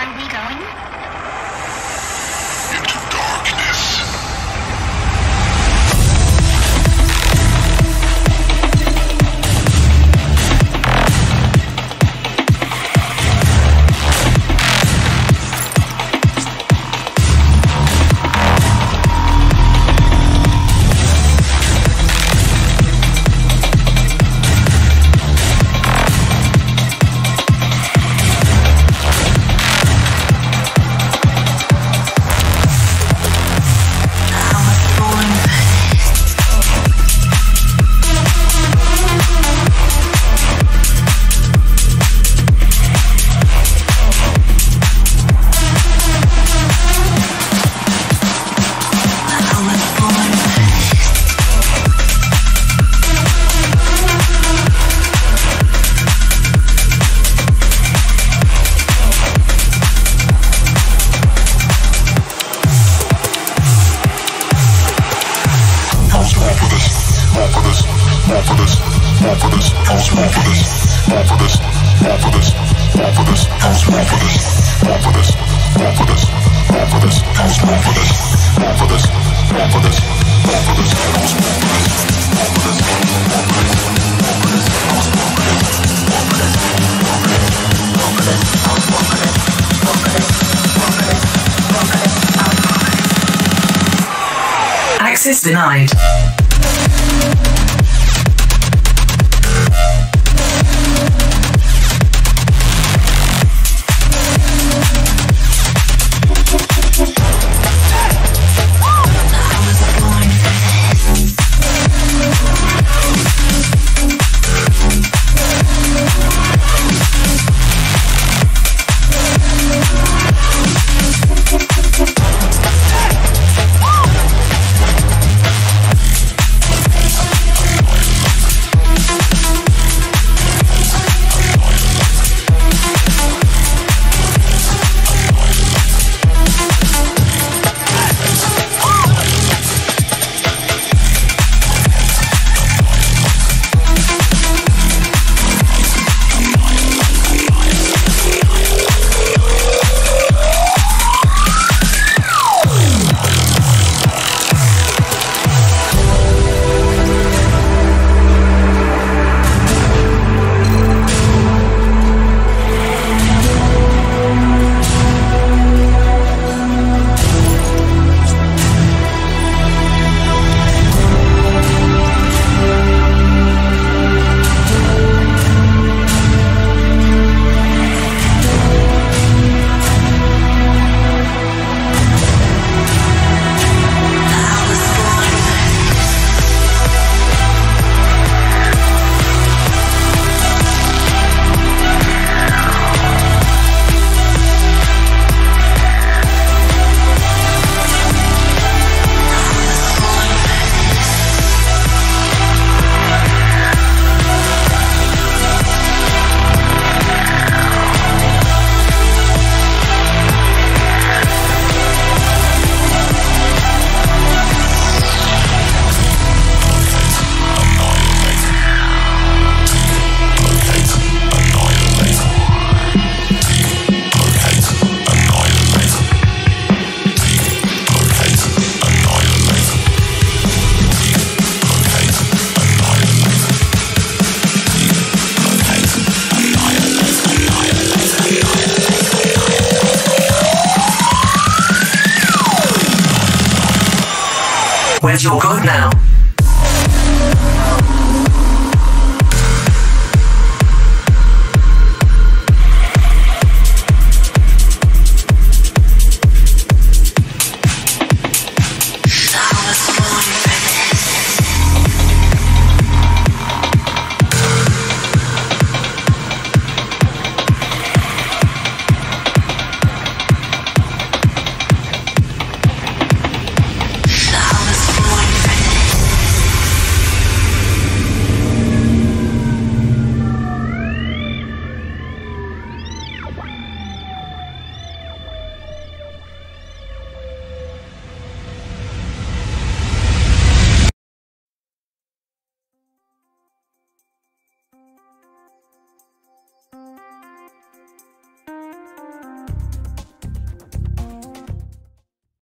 are we going? Access denied you Where's your goat now?